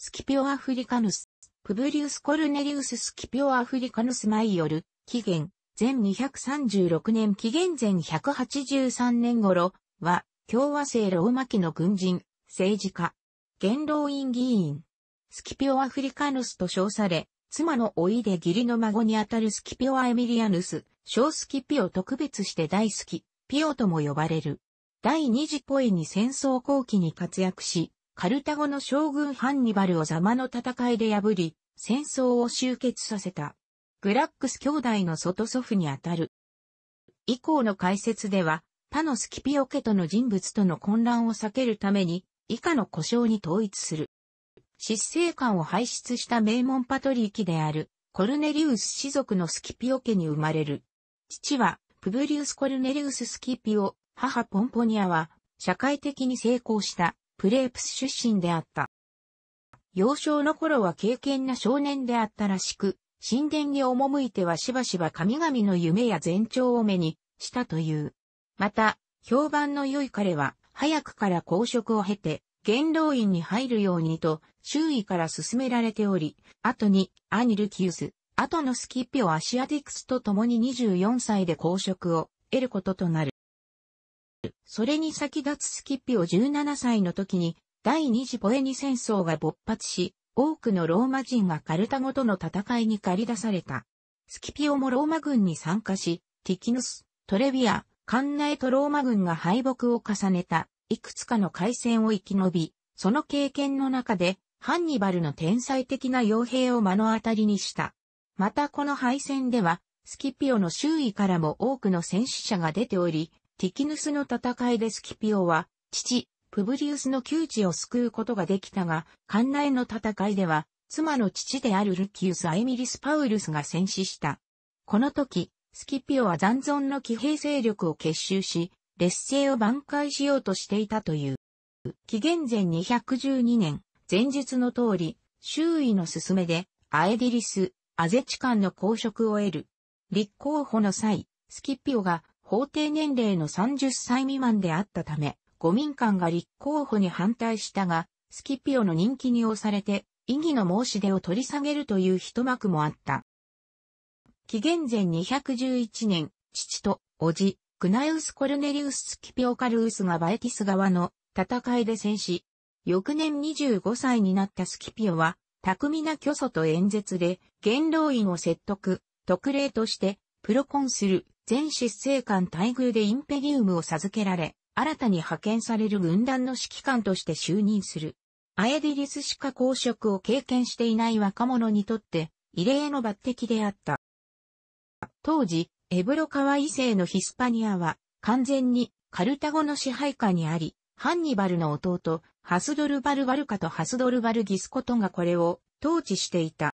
スキピオアフリカヌス、プブリウス・コルネリウス・スキピオアフリカヌスマイヨル、紀元、前236年紀元前183年頃は、共和制ローマ期の軍人、政治家、元老院議員、スキピオアフリカヌスと称され、妻の老いで義理の孫にあたるスキピオアエミリアヌス、小スキピオ特別して大好き、ピオとも呼ばれる。第二次ポエに戦争後期に活躍し、カルタゴの将軍ハンニバルをザマの戦いで破り、戦争を終結させた。グラックス兄弟の外祖父にあたる。以降の解説では、他のスキピオ家との人物との混乱を避けるために、以下の故障に統一する。執政官を輩出した名門パトリー記である、コルネリウス氏族のスキピオ家に生まれる。父は、プブリウス・コルネリウス・スキピオ、母ポンポニアは、社会的に成功したプレープス出身であった。幼少の頃は敬虔な少年であったらしく、神殿に赴いてはしばしば神々の夢や前兆を目にしたという。また、評判の良い彼は、早くから公職を経て、元老院に入るようにと、周囲から進められており、後に、アニルキウス、後のスキッピオアシアティクスと共に24歳で公職を得ることとなる。それに先立つスキッピオ17歳の時に、第二次ポエニ戦争が勃発し、多くのローマ人がカルタゴとの戦いに駆り出された。スキピオもローマ軍に参加し、ティキヌス、トレビア、カンナエとローマ軍が敗北を重ねた、いくつかの海戦を生き延び、その経験の中で、ハンニバルの天才的な傭兵を目の当たりにした。またこの敗戦では、スキピオの周囲からも多くの戦死者が出ており、ティキヌスの戦いでスキピオは、父、プブリウスの窮地を救うことができたが、カンナエの戦いでは、妻の父であるルキウス・アエミリス・パウルスが戦死した。この時、スキピオは残存の騎兵勢力を結集し、劣勢を挽回しようとしていたという。紀元前212年、前述の通り、周囲の進めで、アエディリス、アゼチカンの公職を得る。立候補の際、スキピオが法定年齢の30歳未満であったため、五民間が立候補に反対したが、スキピオの人気に押されて、異議の申し出を取り下げるという一幕もあった。紀元前211年、父と叔父、グナウス・コルネリウス・スキピオカルウスがバエティス側の戦いで戦死。翌年25歳になったスキピオは、巧みな虚祖と演説で、元老院を説得、特例として、プロコンスル、全執政官待遇でインペリウムを授けられ、新たに派遣される軍団の指揮官として就任する。アエディリスしか公職を経験していない若者にとって、異例の抜擢であった。当時、エブロ川異性のヒスパニアは、完全にカルタゴの支配下にあり、ハンニバルの弟、ハスドルバルバルカとハスドルバルギスコトがこれを統治していた。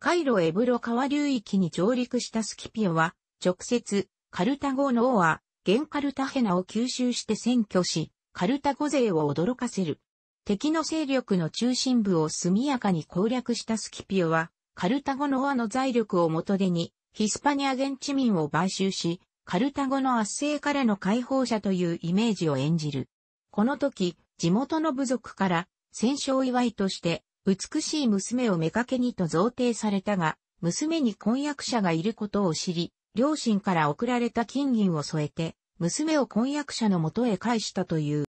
カイロエブロ川流域に上陸したスキピオは、直接、カルタゴの王は、ゲンカルタヘナを吸収して占拠し、カルタゴ勢を驚かせる。敵の勢力の中心部を速やかに攻略したスキピオは、カルタゴの王の財力を元手に、ヒスパニア現地民を買収し、カルタゴの圧政からの解放者というイメージを演じる。この時、地元の部族から、戦勝祝いとして、美しい娘を妾にと贈呈されたが、娘に婚約者がいることを知り、両親から送られた金銀を添えて、娘を婚約者のもとへ返したという。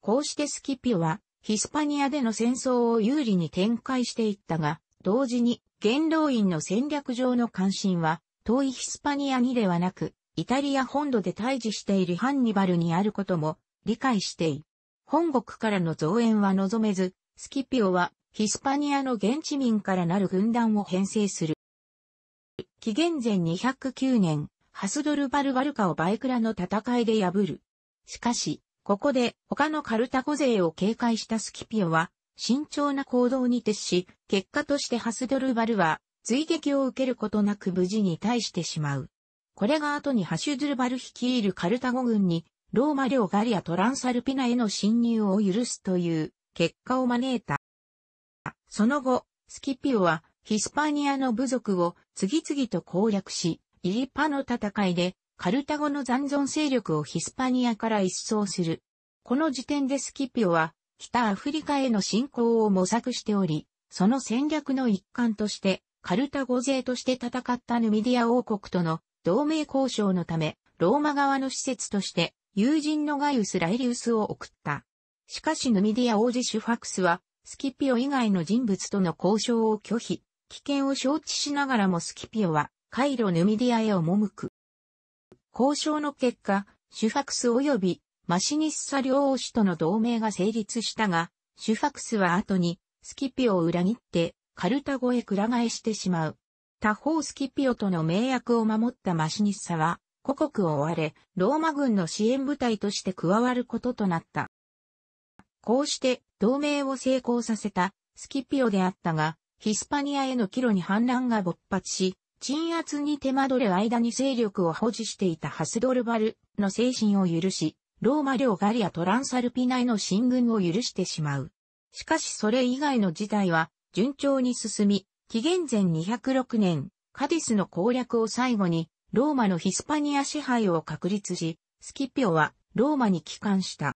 こうしてスキピオは、ヒスパニアでの戦争を有利に展開していったが、同時に、元老院の戦略上の関心は、遠いヒスパニアにではなく、イタリア本土で対峙しているハンニバルにあることも理解してい本国からの増援は望めず、スキピオはヒスパニアの現地民からなる軍団を編成する。紀元前209年、ハスドルバルバルカをバイクラの戦いで破る。しかし、ここで他のカルタゴ勢を警戒したスキピオは、慎重な行動に徹し、結果としてハスドルバルは、追撃を受けることなく無事に対してしまう。これが後にハシュドルバル率いるカルタゴ軍に、ローマ領ガリアトランサルピナへの侵入を許すという結果を招いた。その後、スキピオはヒスパニアの部族を次々と攻略し、イリパの戦いでカルタゴの残存勢力をヒスパニアから一掃する。この時点でスキピオは北アフリカへの侵攻を模索しており、その戦略の一環として、カルタゴ勢として戦ったヌミディア王国との同盟交渉のため、ローマ側の使節として友人のガイウス・ライリウスを送った。しかしヌミディア王子シュファクスは、スキピオ以外の人物との交渉を拒否、危険を承知しながらもスキピオは、海路ヌミディアへ赴く。交渉の結果、シュファクス及びマシニッサ両王子との同盟が成立したが、シュファクスは後にスキピオを裏切ってカルタゴへくら替えしてしまう。他方スキピオとの盟約を守ったマシニッサは、故国を追われ、ローマ軍の支援部隊として加わることとなった。こうして同盟を成功させたスキピオであったが、ヒスパニアへの帰路に反乱が勃発し、鎮圧に手間取る間に勢力を保持していたハスドルバルの精神を許し、ローマ領ガリアトランサルピナへの進軍を許してしまう。しかしそれ以外の事態は順調に進み、紀元前206年、カディスの攻略を最後に、ローマのヒスパニア支配を確立し、スキピオはローマに帰還した。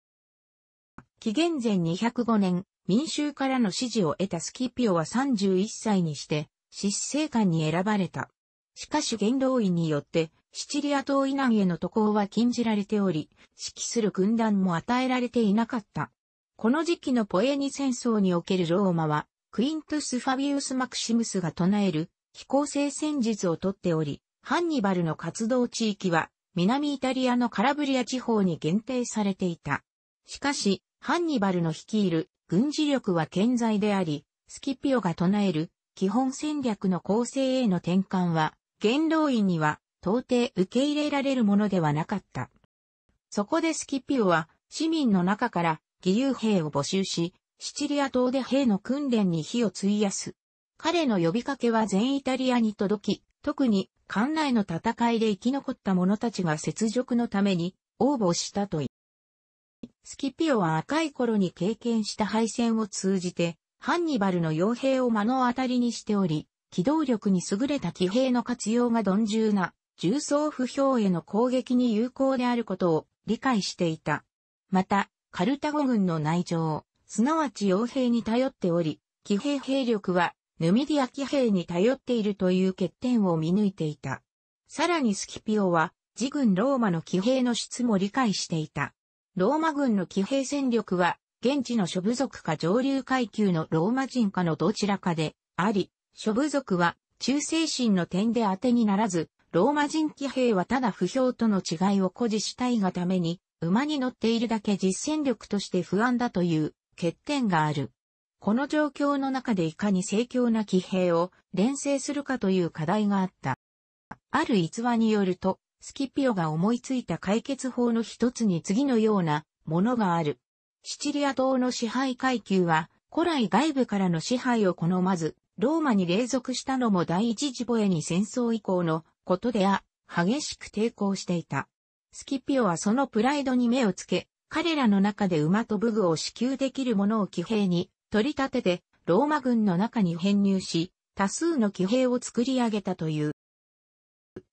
紀元前205年、民衆からの支持を得たスキピオは31歳にして、執政官に選ばれた。しかし元老院によって、シチリア島以南への渡航は禁じられており、指揮する軍団も与えられていなかった。この時期のポエニ戦争におけるローマは、クイントス・ファビウス・マクシムスが唱える飛行性戦術をとっており、ハンニバルの活動地域は南イタリアのカラブリア地方に限定されていた。しかし、ハンニバルの率いる軍事力は健在であり、スキピオが唱える基本戦略の構成への転換は、元老院には到底受け入れられるものではなかった。そこでスキピオは市民の中から義勇兵を募集し、シチリア島で兵の訓練に火を費やす。彼の呼びかけは全イタリアに届き、特に館内の戦いで生き残った者たちが雪辱のために応募したといスキピオは赤い頃に経験した敗戦を通じて、ハンニバルの傭兵を目の当たりにしており、機動力に優れた騎兵の活用が鈍重な、重装不評への攻撃に有効であることを理解していた。また、カルタゴ軍の内情、すなわち傭兵に頼っており、騎兵兵力はヌミディア騎兵に頼っているという欠点を見抜いていた。さらにスキピオは、自軍ローマの騎兵の質も理解していた。ローマ軍の騎兵戦力は、現地の諸部族か上流階級のローマ人かのどちらかであり、諸部族は忠誠心の点で当てにならず、ローマ人騎兵はただ不評との違いを誇示したいがために、馬に乗っているだけ実戦力として不安だという欠点がある。この状況の中でいかに盛況な騎兵を連成するかという課題があった。ある逸話によると、スキピオが思いついた解決法の一つに次のようなものがある。シチリア島の支配階級は、古来外部からの支配を好まず、ローマに隷属したのも第一次ボエに戦争以降のことであ、激しく抵抗していた。スキピオはそのプライドに目をつけ、彼らの中で馬と武具を支給できるものを騎兵に取り立てて、ローマ軍の中に編入し、多数の騎兵を作り上げたという。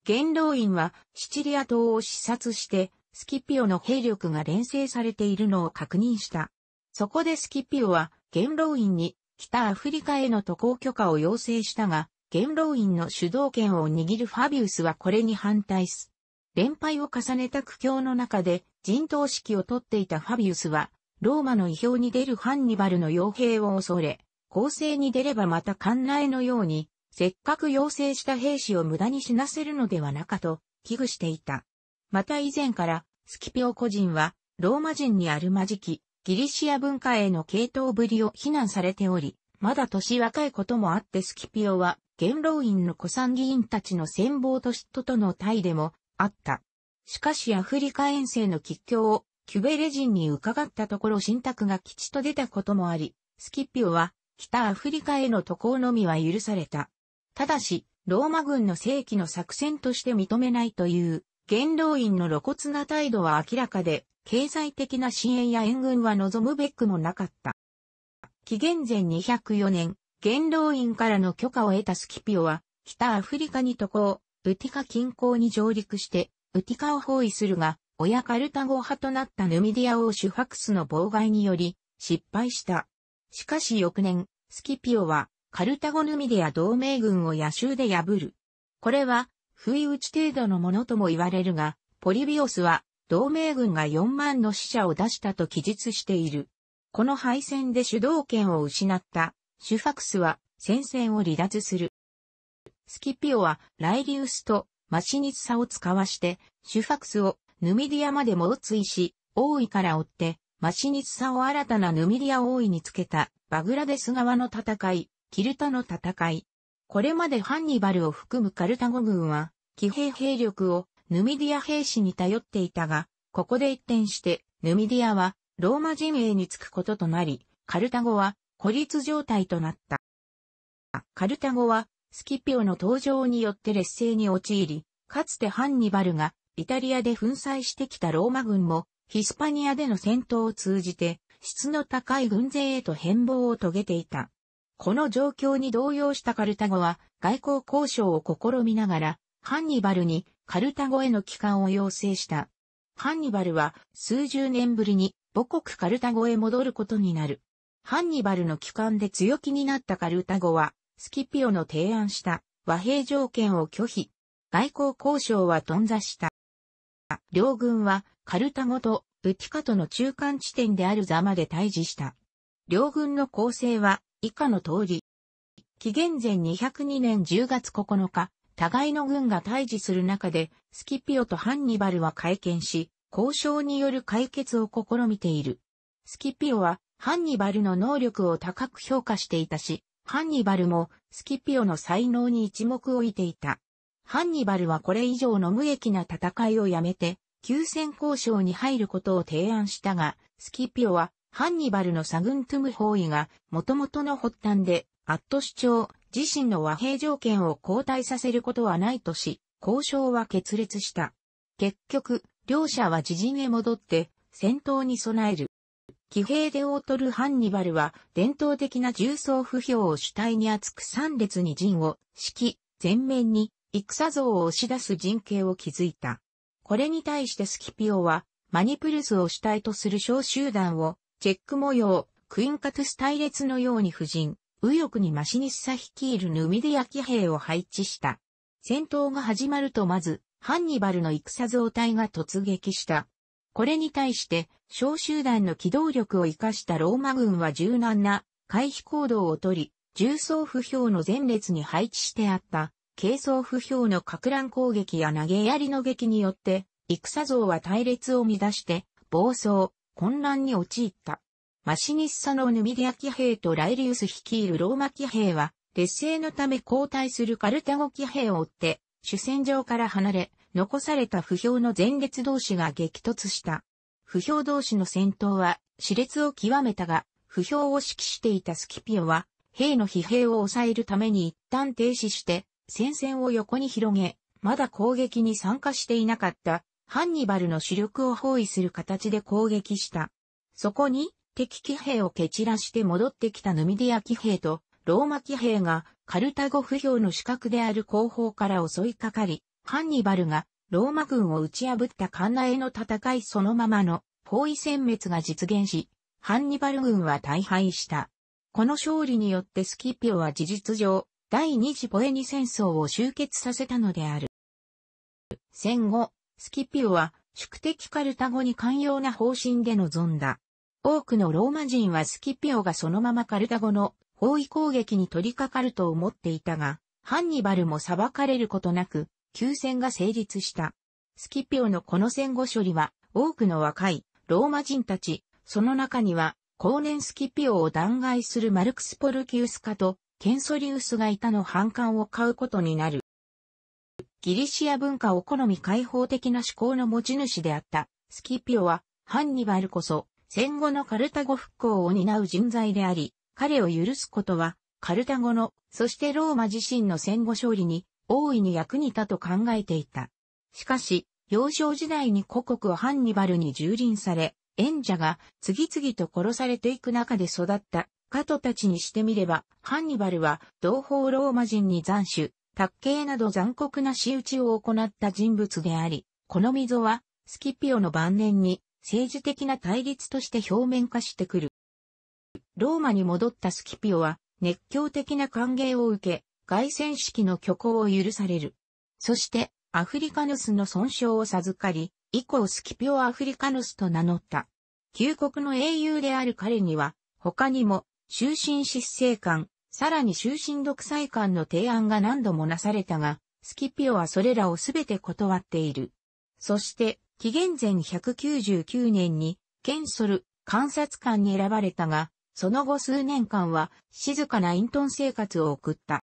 元老院はシチリア島を視察して、スキピオの兵力が連成されているのを確認した。そこでスキピオは元老院に北アフリカへの渡航許可を要請したが、元老院の主導権を握るファビウスはこれに反対す。連敗を重ねた苦境の中で陣頭指揮を取っていたファビウスは、ローマの意表に出るハンニバルの傭兵を恐れ、攻勢に出ればまた館内のようにせっかく要請した兵士を無駄に死なせるのではなかと危惧していた。また以前からスキピオ個人はローマ人にあるまじきギリシア文化への系統ぶりを非難されており、まだ年若いこともあってスキピオは元老院の古参議員たちの戦望と嫉妬との対でもあった。しかしアフリカ遠征の吉凶をキュベレ人に伺ったところ信託が吉と出たこともあり、スキピオは北アフリカへの渡航のみは許された。ただし、ローマ軍の正規の作戦として認めないという、元老院の露骨な態度は明らかで、経済的な支援や援軍は望むべくもなかった。紀元前204年、元老院からの許可を得たスキピオは、北アフリカに渡航、ウティカ近郊に上陸して、ウティカを包囲するが、親カルタゴ派となったヌミディア王シュファクスの妨害により、失敗した。しかし翌年、スキピオはカルタゴヌミディア同盟軍を夜襲で破る。これは、不意打ち程度のものとも言われるが、ポリビオスは同盟軍が4万の死者を出したと記述している。この敗戦で主導権を失ったシュファクスは戦線を離脱する。スキピオはライリウスとマシニッサを遣わして、シュファクスをヌミディアまで猛追し、王位から追って、マシニッサを新たなヌミディア王位につけたバグラデス川の戦い、キルタの戦い。これまでハンニバルを含むカルタゴ軍は、騎兵兵力をヌミディア兵士に頼っていたが、ここで一転して、ヌミディアはローマ陣営につくこととなり、カルタゴは孤立状態となった。カルタゴはスキピオの登場によって劣勢に陥り、かつてハンニバルがイタリアで粉砕してきたローマ軍もヒスパニアでの戦闘を通じて質の高い軍勢へと変貌を遂げていた。この状況に動揺したカルタゴは外交交渉を試みながらハンニバルにカルタゴへの帰還を要請した。ハンニバルは数十年ぶりに母国カルタゴへ戻ることになる。ハンニバルの帰還で強気になったカルタゴはスキピオの提案した和平条件を拒否。外交交渉は頓挫した。両軍はカルタゴとウティカとの中間地点であるザマで対峙した。両軍の構成は以下の通り。紀元前202年10月9日、互いの軍が対峙する中で、スキピオとハンニバルは会見し、交渉による解決を試みている。スキピオは、ハンニバルの能力を高く評価していたし、ハンニバルもスキピオの才能に一目置いていた。ハンニバルはこれ以上の無益な戦いをやめて、休戦交渉に入ることを提案したが、スキピオは、ハンニバルのサグントゥム包囲が、元々の発端で、アット主張、自身の和平条件を交代させることはないとし、交渉は決裂した。結局、両者は自陣へ戻って、戦闘に備える。騎兵で劣るハンニバルは伝統的な重装不評を主体に厚く三列に陣を敷き、前面に戦像を押し出す陣形を築いた。これに対してスキピオはマニプルスを主体とする小集団をチェック模様、クインカトゥス隊列のように布陣、右翼にマシニッサ率いるヌミディア騎兵を配置した。戦闘が始まるとまず、ハンニバルの戦像隊が突撃した。これに対して、小集団の機動力を生かしたローマ軍は柔軟な回避行動をとり、重装不評の前列に配置してあった、軽装不評の格乱攻撃や投げ槍の撃によって、戦像は隊列を乱して、暴走、混乱に陥った。マシニッサのヌミディア騎兵とライリウス率いるローマ騎兵は、劣勢のため交代するカルタゴ騎兵を追って、主戦場から離れ、残された不評の前列同士が激突した。不評同士の戦闘は熾烈を極めたが、不評を指揮していたスキピオは、兵の疲弊を抑えるために一旦停止して、戦線を横に広げ、まだ攻撃に参加していなかったハンニバルの主力を包囲する形で攻撃した。そこに敵騎兵を蹴散らして戻ってきたヌミディア騎兵とローマ騎兵がカルタゴ不評の死角である後方から襲いかかり、ハンニバルがローマ軍を打ち破ったカンナへの戦いそのままの包囲殲滅が実現し、ハンニバル軍は大敗した。この勝利によってスキピオは事実上、第二次ポエニ戦争を終結させたのである。戦後、スキピオは宿敵カルタゴに寛容な方針で臨んだ。多くのローマ人はスキピオがそのままカルタゴの包囲攻撃に取り掛かると思っていたが、ハンニバルも裁かれることなく、休戦が成立した。スキピオのこの戦後処理は、多くの若いローマ人たち、その中には、後年スキピオを弾劾するマルクス・ポルキウスカとケンソリウスがいたの反感を買うことになる。ギリシア文化を好み開放的な思考の持ち主であった。スキピオは、ハンニバルこそ戦後のカルタゴ復興を担う人材であり、彼を許すことは、カルタゴの、そしてローマ自身の戦後勝利に大いに役に立と考えていた。しかし、幼少時代に故国ハンニバルに蹂躙され、演者が次々と殺されていく中で育った。カトたちにしてみれば、ハンニバルは同胞ローマ人に斬首、卓形など残酷な仕打ちを行った人物であり、この溝はスキピオの晩年に政治的な対立として表面化してくる。ローマに戻ったスキピオは熱狂的な歓迎を受け、凱旋式の挙行を許される。そして、アフリカヌスの損傷を授かり、以降スキピオアフリカヌスと名乗った。旧国の英雄である彼には、他にも、終身失政官、さらに終身独裁官の提案が何度もなされたが、スキピオはそれらをすべて断っている。そして、紀元前199年に、ケンソル、観察官に選ばれたが、その後数年間は静かな隠遁生活を送った。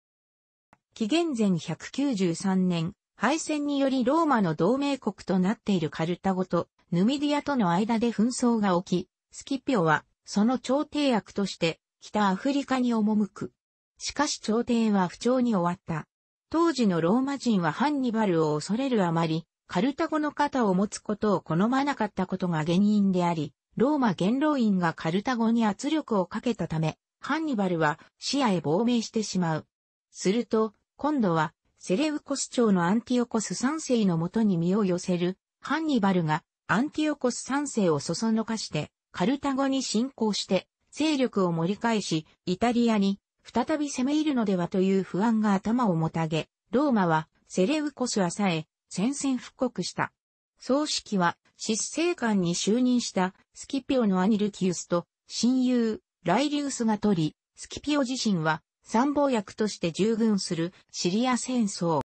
紀元前193年、敗戦によりローマの同盟国となっているカルタゴとヌミディアとの間で紛争が起き、スキピオはその調停役として北アフリカに赴く。しかし調停は不調に終わった。当時のローマ人はハンニバルを恐れるあまり、カルタゴの肩を持つことを好まなかったことが原因であり、ローマ元老院がカルタゴに圧力をかけたため、ハンニバルはシリアへ亡命してしまう。すると、今度はセレウコス朝のアンティオコス三世のもとに身を寄せる、ハンニバルがアンティオコス三世をそそのかして、カルタゴに侵攻して、勢力を盛り返し、イタリアに再び攻め入るのではという不安が頭をもたげ、ローマはセレウコスはさえ宣戦布告した。葬式は執政官に就任したスキピオのアニルキウスと親友ライリウスが取り、スキピオ自身は参謀役として従軍するシリア戦争。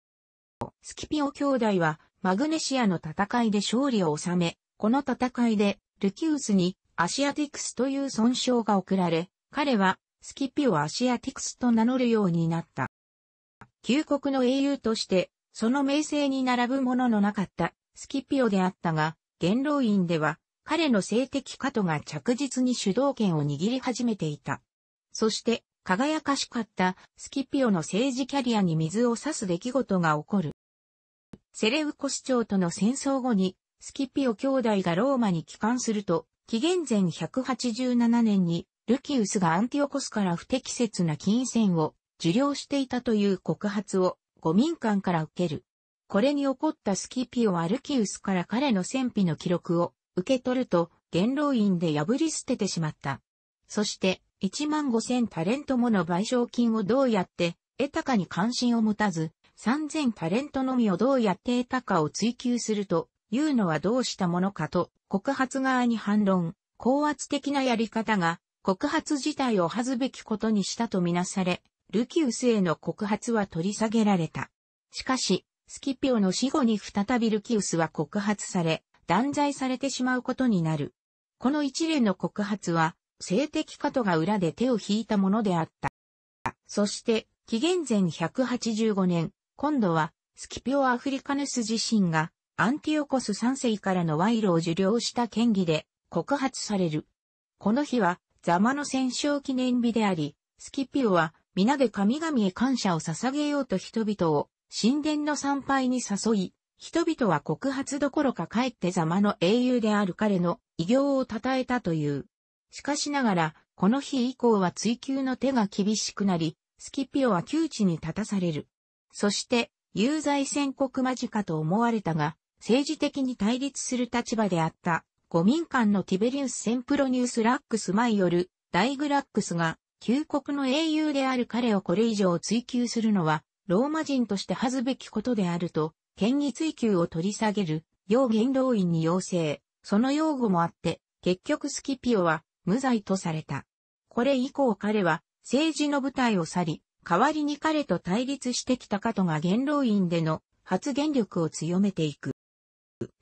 スキピオ兄弟はマグネシアの戦いで勝利を収め、この戦いでルキウスにアシアティクスという損傷が贈られ、彼はスキピオアシアティクスと名乗るようになった。旧国の英雄として、その名声に並ぶもののなかったスキピオであったが、元老院では彼の性的加トが着実に主導権を握り始めていた。そして輝かしかったスキピオの政治キャリアに水を差す出来事が起こる。セレウコス朝との戦争後に、スキピオ兄弟がローマに帰還すると、紀元前187年に、ルキウスがアンティオコスから不適切な金銭を受領していたという告発を、五民間から受ける。これに怒ったスキピオはルキウスから彼の戦費の記録を受け取ると、元老院で破り捨ててしまった。そして、1万5千タレントもの賠償金をどうやって得たかに関心を持たず、3000タレントのみをどうやって得たかを追求するというのはどうしたものかと告発側に反論、高圧的なやり方が告発自体を恥ずべきことにしたとみなされ、ルキウスへの告発は取り下げられた。しかし、スキピオの死後に再びルキウスは告発され、断罪されてしまうことになる。この一連の告発は、性的加トが裏で手を引いたものであった。そして、紀元前185年、今度は、スキピオ・アフリカヌス自身が、アンティオコス3世からの賄賂を受領した権利で告発される。この日は、ザマの戦勝記念日であり、スキピオは、皆で神々へ感謝を捧げようと人々を、神殿の参拝に誘い、人々は告発どころか帰ってザマの英雄である彼の偉業を称えたという。しかしながら、この日以降は追求の手が厳しくなり、スキピオは窮地に立たされる。そして、有罪宣告間近と思われたが、政治的に対立する立場であった、五民間のティベリウス・センプロニウス・ラックス・マイヨル、ダイグラックスが、旧国の英雄である彼をこれ以上追求するのは、ローマ人として恥ずべきことであると、権威追求を取り下げる、要元老院に要請。その用語もあって、結局スキピオは無罪とされた。これ以降彼は政治の舞台を去り、代わりに彼と対立してきたカトが元老院での発言力を強めていく。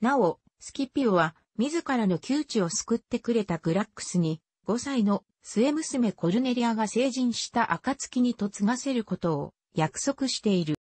なお、スキピオは自らの窮地を救ってくれたグラックスに5歳の末娘コルネリアが成人した暁に嫁がせることを約束している。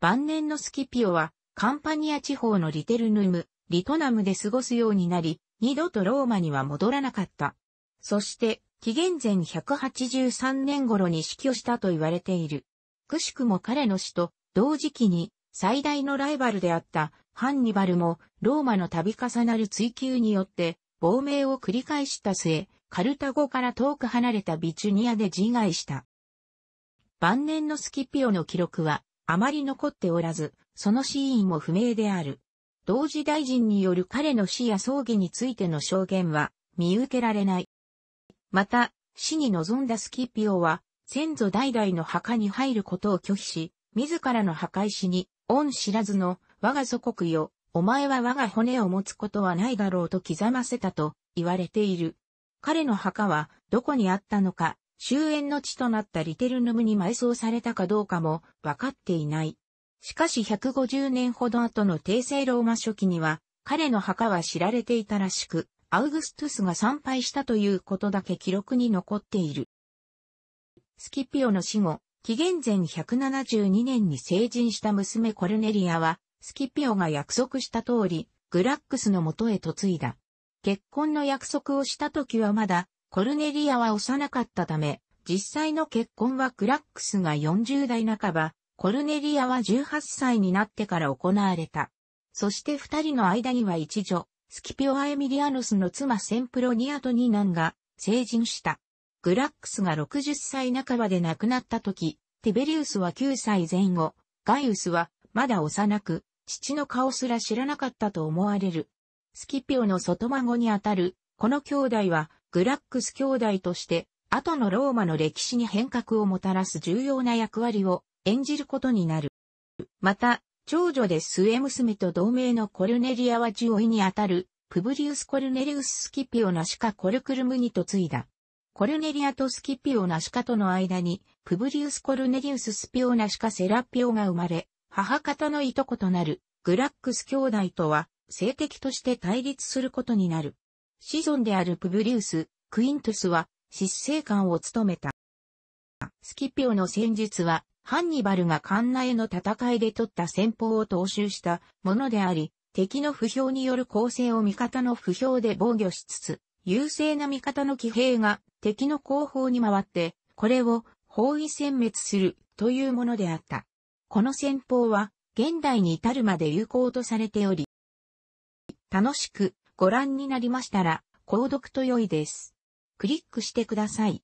晩年のスキピオはカンパニア地方のリテルヌム、リトナムで過ごすようになり、二度とローマには戻らなかった。そして、紀元前183年頃に死去したと言われている。くしくも彼の死と同時期に最大のライバルであったハンニバルもローマの度重なる追求によって亡命を繰り返した末、カルタゴから遠く離れたビチュニアで自害した。晩年のスキピオの記録はあまり残っておらず、その死因も不明である。同時大臣による彼の死や葬儀についての証言は見受けられない。また、死に臨んだスキピオは、先祖代々の墓に入ることを拒否し、自らの墓石に、恩知らずの、我が祖国よ、お前は我が骨を持つことはないだろうと刻ませたと言われている。彼の墓はどこにあったのか、終焉の地となったリテルヌムに埋葬されたかどうかも分かっていない。しかし150年ほど後の帝政ローマ初期には、彼の墓は知られていたらしく、アウグストゥスが参拝したということだけ記録に残っている。スキピオの死後、紀元前172年に成人した娘コルネリアは、スキピオが約束した通り、グラックスのもとへ嫁いだ。結婚の約束をした時はまだ、コルネリアは幼かったため、実際の結婚はグラックスが40代半ば、コルネリアは18歳になってから行われた。そして二人の間には一女、スキピオアエミリアノスの妻センプロニアとニナンが成人した。グラックスが60歳半ばで亡くなった時、ティベリウスは9歳前後、ガイウスはまだ幼く、父の顔すら知らなかったと思われる。スキピオの外孫にあたる、この兄弟は、グラックス兄弟として、後のローマの歴史に変革をもたらす重要な役割を演じることになる。また、長女で末娘と同盟のコルネリアはジオイにあたる、プブリウス・コルネリウス・スキピオナシカ・コルクルムに嫁いだ。コルネリアとスキピオナシカとの間に、プブリウス・コルネリウス・スピオナシカ・セラピオが生まれ、母方のいとことなる、グラックス兄弟とは、性的として対立することになる。子孫であるプブリウス、クイントスは、執政官を務めた。スキピオの戦術は、ハンニバルがカンナへの戦いで取った戦法を踏襲したものであり、敵の不評による攻勢を味方の不評で防御しつつ、優勢な味方の騎兵が敵の後方に回って、これを包囲殲滅するというものであった。この戦法は現代に至るまで有効とされており、楽しくご覧になりましたら、購読と良いです。クリックしてください。